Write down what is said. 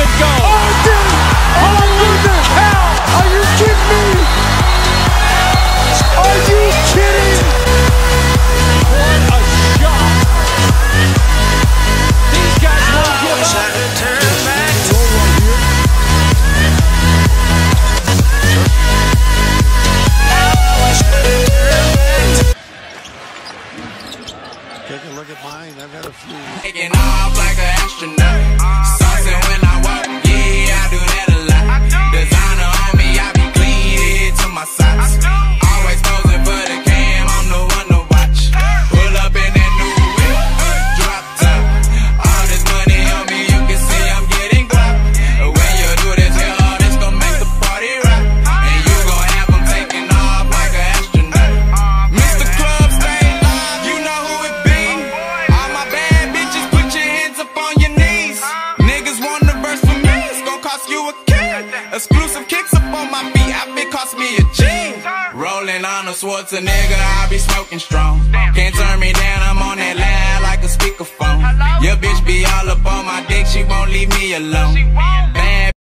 even go. Oh, Holy cow! Are you kidding me? Are you kidding? What a shot! These guys won't give up. Turn. Take a look at mine. I've had a few. Taking off like an astronaut. Exclusive kicks up on my feet, I been cost me a G. Rolling on a Schwarzenegger, I be smoking strong. Can't turn me down, I'm on that line like a speakerphone. Your bitch be all up on my dick, she won't leave me alone.